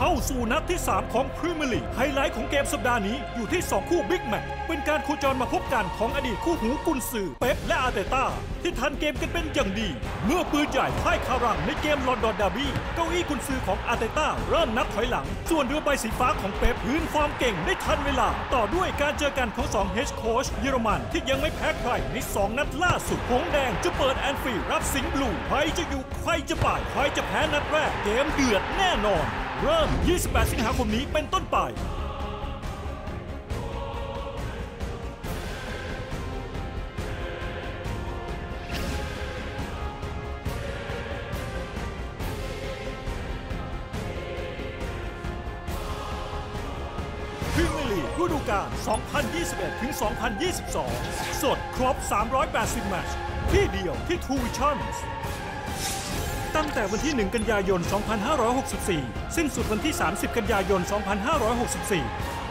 เข้าสู่นัดที่ 3 ของพรีเมียร์ลีกไฮไลท์ของเกมสัปดาห์นี้อยู่ที่ 2 คู่บิ๊กแมตช์เป็นการโคจรมาพบกันของอดีตคู่หูกุนซือเป๊ปและอาเตต้า ที่ทันเกมกันเป็นอย่างดี เมื่อปืนใหญ่พ่ายคารังในเกมลอนดอนดาร์บี้เก้าอี้กุนซือของอาเตต้าเริ่มนับถอยหลัง ส่วนเรือใบสีฟ้าของเป๊ปฟื้นความเก่งได้ทันเวลา ต่อด้วยการเจอกันของ2เฮดโค้ชเยอรมันที่ยังไม่แพ้ใครในสองนัดล่าสุดหงส์แดงจะเปิดแอนฟิลด์รับสิงห์บลูใครจะอยู่ใครจะไปใครจะแพ้นัดแรกเกมเดือดแน่นอน เริ่ม 28 สิงหาคมนี้เป็นต้นไปพรีเมียร์ลีกฤดูกาล 2021 ถึง 2022 สดครบ 380 แมตช์ที่เดียวที่ True Visions ตั้งแต่วันที่ 1 กันยายน 2564 สิ้นสุดวันที่ 30 กันยายน 2564